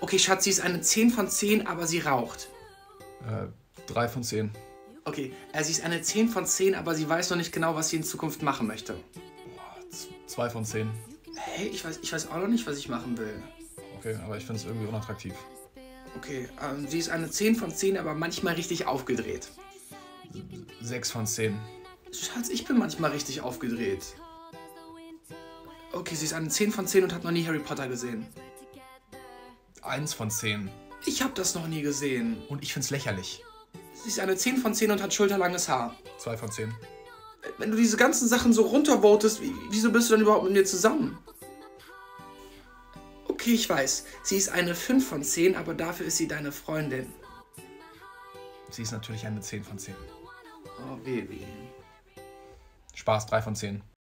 Okay, Schatz, sie ist eine 10 von 10, aber sie raucht. Äh, 3 von 10. Okay, äh, sie ist eine 10 von 10, aber sie weiß noch nicht genau, was sie in Zukunft machen möchte. 2 von 10. Hey, ich weiß, ich weiß auch noch nicht, was ich machen will. Okay, aber ich finde es irgendwie unattraktiv. Okay, ähm, sie ist eine 10 von 10, aber manchmal richtig aufgedreht. 6 von 10. Schatz, ich bin manchmal richtig aufgedreht. Okay, sie ist eine 10 von 10 und hat noch nie Harry Potter gesehen. 1 von 10. Ich habe das noch nie gesehen. Und ich finde es lächerlich. Sie ist eine 10 von 10 und hat schulterlanges Haar. 2 von 10. Wenn du diese ganzen Sachen so runtervotest, wie, wieso bist du dann überhaupt mit mir zusammen? Okay, ich weiß. Sie ist eine 5 von 10, aber dafür ist sie deine Freundin. Sie ist natürlich eine 10 von 10. Oh, Baby. Spaß, 3 von 10.